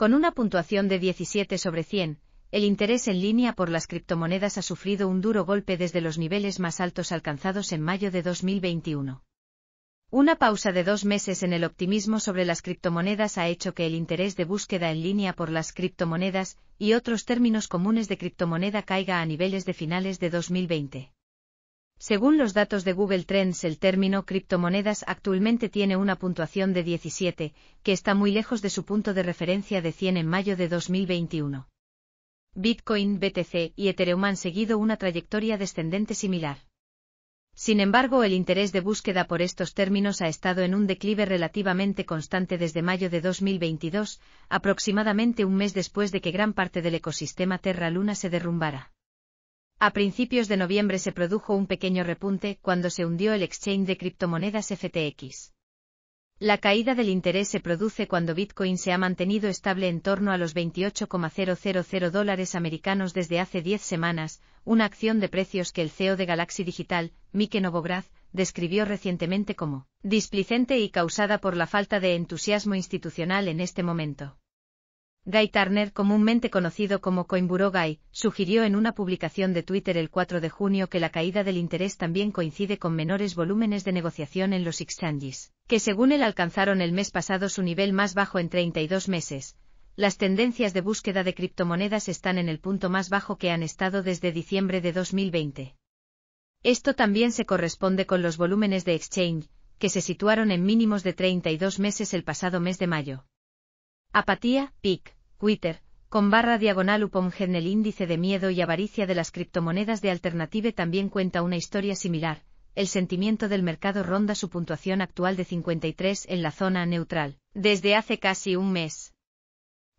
Con una puntuación de 17 sobre 100, el interés en línea por las criptomonedas ha sufrido un duro golpe desde los niveles más altos alcanzados en mayo de 2021. Una pausa de dos meses en el optimismo sobre las criptomonedas ha hecho que el interés de búsqueda en línea por las criptomonedas y otros términos comunes de criptomoneda caiga a niveles de finales de 2020. Según los datos de Google Trends, el término criptomonedas actualmente tiene una puntuación de 17, que está muy lejos de su punto de referencia de 100 en mayo de 2021. Bitcoin, BTC y Ethereum han seguido una trayectoria descendente similar. Sin embargo, el interés de búsqueda por estos términos ha estado en un declive relativamente constante desde mayo de 2022, aproximadamente un mes después de que gran parte del ecosistema Terra Luna se derrumbara. A principios de noviembre se produjo un pequeño repunte cuando se hundió el exchange de criptomonedas FTX. La caída del interés se produce cuando Bitcoin se ha mantenido estable en torno a los 28,000 dólares americanos desde hace 10 semanas, una acción de precios que el CEO de Galaxy Digital, Mike Novogratz, describió recientemente como displicente y causada por la falta de entusiasmo institucional en este momento. Guy Turner, comúnmente conocido como Coinburo Guy, sugirió en una publicación de Twitter el 4 de junio que la caída del interés también coincide con menores volúmenes de negociación en los exchanges, que según él alcanzaron el mes pasado su nivel más bajo en 32 meses. Las tendencias de búsqueda de criptomonedas están en el punto más bajo que han estado desde diciembre de 2020. Esto también se corresponde con los volúmenes de exchange, que se situaron en mínimos de 32 meses el pasado mes de mayo. Apatía, PIC, Twitter, con barra diagonal UPOMGEN el índice de miedo y avaricia de las criptomonedas de Alternative también cuenta una historia similar. El sentimiento del mercado ronda su puntuación actual de 53 en la zona neutral, desde hace casi un mes.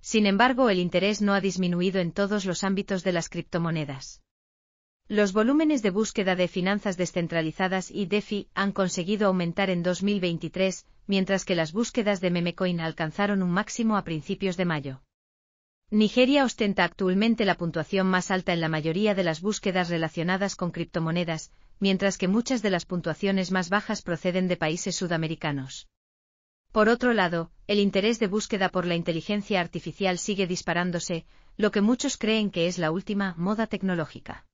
Sin embargo, el interés no ha disminuido en todos los ámbitos de las criptomonedas. Los volúmenes de búsqueda de finanzas descentralizadas y DeFi han conseguido aumentar en 2023, mientras que las búsquedas de memecoin alcanzaron un máximo a principios de mayo. Nigeria ostenta actualmente la puntuación más alta en la mayoría de las búsquedas relacionadas con criptomonedas, mientras que muchas de las puntuaciones más bajas proceden de países sudamericanos. Por otro lado, el interés de búsqueda por la inteligencia artificial sigue disparándose, lo que muchos creen que es la última moda tecnológica.